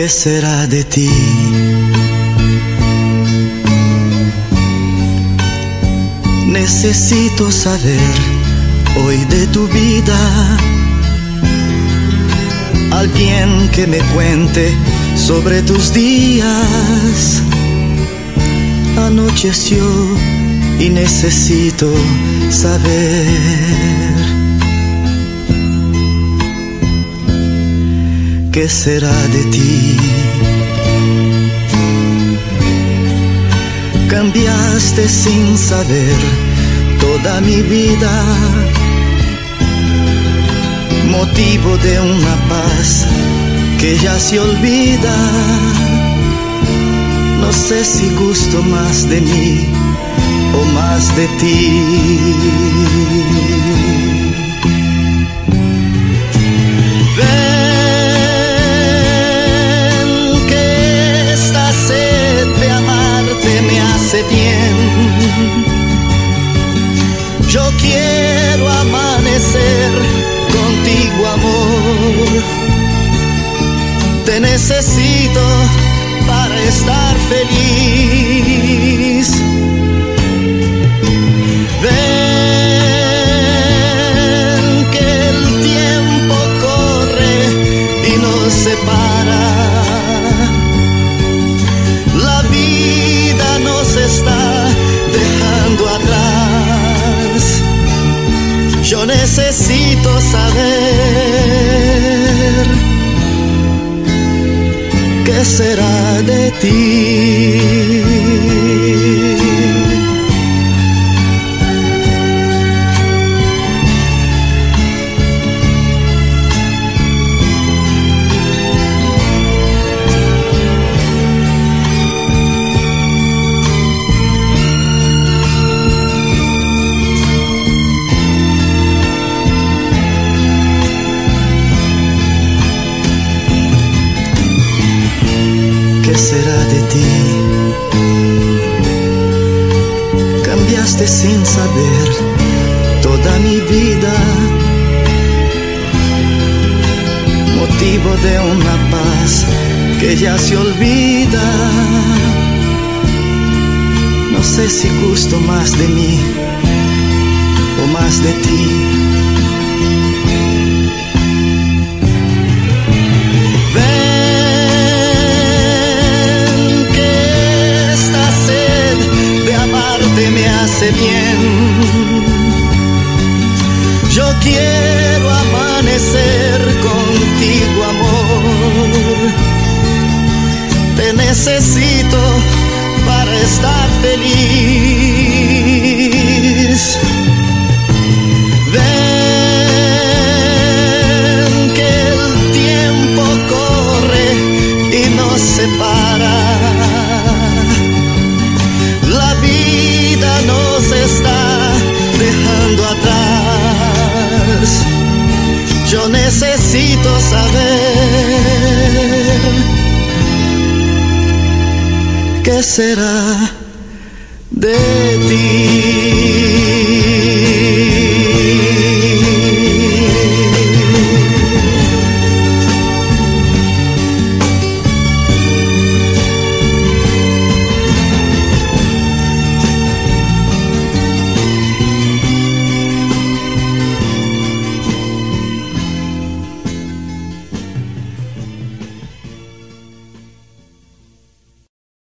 ¿Qué será de ti? Necesito saber hoy de tu vida. Alguien que me cuente sobre tus días. Anocheció y necesito saber. ¿Qué será de ti? Cambiaste sin saber toda mi vida, motivo de una paz que ya se olvida. No sé si gusto más de mí o más de ti. Yo quiero amanecer contigo, amor. Te necesito para estar feliz. Necesito saber qué será de ti. Será de ti? Cambiaste sin saber toda mi vida, motivo de una paz que ya se olvida. No sé si gusto más de mí o más de ti. Quiero amanecer contigo, amor. Te necesito para estar feliz. necesito saber. ¿Qué será de ti?